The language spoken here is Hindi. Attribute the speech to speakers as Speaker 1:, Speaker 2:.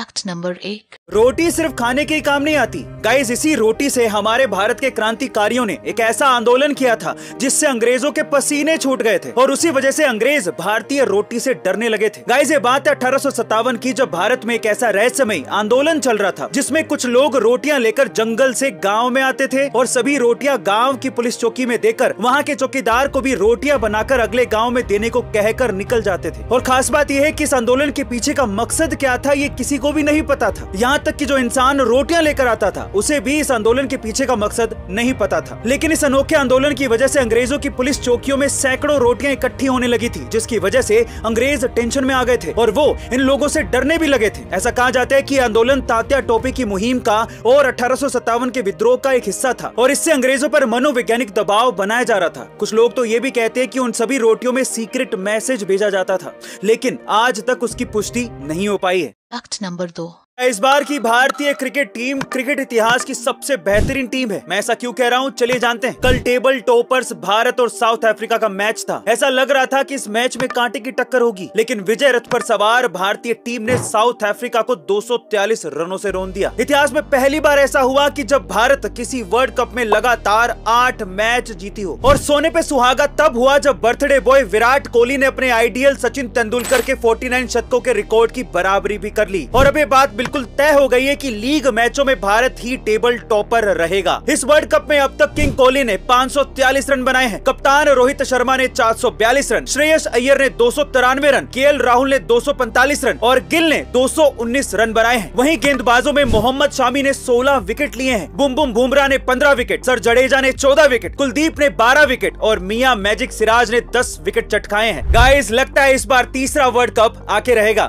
Speaker 1: फैक्ट नंबर एक
Speaker 2: रोटी सिर्फ़ खाने के काम नहीं आती। गाइस इसी रोटी से हमारे भारत के क्रांतिकारियों ने एक ऐसा आंदोलन किया था, जिससे अंग्रेज़ों के पसीने छूट गए थे। और उसी वजह से अंग्रेज़ भारतीय रोटी से डरने लगे थे। गाइस ये बात है अठारह सौ सत्तावन की जब भारत में एक ऐसा रहस्यमय आंदोलन चल रहा था, जिसमें कुछ लोग रोटियाँ लेकर जंगल से गाँव में आते थे, और सभी रोटियाँ गाँव की पुलिस चौकी में देकर, वहाँ के चौकीदार को भी रोटियाँ बनाकर अगले गाँव में देने को कहकर निकल जाते थे। और खास बात यह है की इस आंदोलन के पीछे का मकसद क्या था, ये किसी को भी नहीं पता था। यहाँ तक कि जो इंसान रोटियाँ लेकर आता था, उसे भी इस आंदोलन के पीछे का मकसद नहीं पता था। लेकिन इस अनोखे आंदोलन की वजह से अंग्रेज़ों की पुलिस चौकियों में सैकड़ों रोटियाँ इकट्ठी होने लगी थी, जिसकी वजह से अंग्रेज़ टेंशन में आ गए थे और वो इन लोगों से डरने भी लगे थे। ऐसा कहा जाता है कि आंदोलन तात्या टोपी की मुहिम का और अठारह सौ सत्तावन के विद्रोह का एक हिस्सा था और इससे अंग्रेज़ों पर मनोवैज्ञानिक दबाव बनाया जा रहा था। कुछ लोग तो ये भी कहते हैं कि उन सभी रोटियों में सीक्रेट मैसेज भेजा जाता था, लेकिन आज तक उसकी पुष्टि नहीं हो पाई है।
Speaker 1: फैक्ट नंबर दो।
Speaker 2: इस बार की भारतीय क्रिकेट टीम क्रिकेट इतिहास की सबसे बेहतरीन टीम है। मैं ऐसा क्यों कह रहा हूँ? चलिए जानते हैं। कल टेबल टॉपर्स भारत और साउथ अफ्रीका का मैच था। ऐसा लग रहा था कि इस मैच में कांटे की टक्कर होगी। लेकिन विजय रथ पर सवार भारतीय टीम ने साउथ अफ्रीका को 243 रनों से रोन दिया। इतिहास में पहली बार ऐसा हुआ की जब भारत किसी वर्ल्ड कप में लगातार आठ मैच जीती हो। और सोने पे सुहागा तब हुआ जब बर्थडे बॉय विराट कोहली ने अपने आइडियल सचिन तेंदुलकर के फोर्टी शतकों के रिकॉर्ड की बराबरी भी कर ली। और अब ये बात बिल्कुल तय हो गई है कि लीग मैचों में भारत ही टेबल टॉपर रहेगा। इस वर्ल्ड कप में अब तक किंग कोहली ने पाँच रन बनाए हैं। कप्तान रोहित शर्मा ने चार सौ बयालीस रन, श्रेयस अय्यर ने दो सौ तिरानवे रन, के राहुल ने दो सौ पैंतालीस रन और गिल ने दो सौ उन्नीस रन बनाए हैं। वहीं गेंदबाजों में मोहम्मद शामी ने 16 विकेट लिए हैं। बुम बुम बुमराह ने 15 विकेट, सर जडेजा ने 14 विकेट, कुलदीप ने 12 विकेट और मियाँ मैजिक सिराज ने 10 विकेट चटकाए हैं। गाइस, लगता है इस बार तीसरा वर्ल्ड कप आके रहेगा।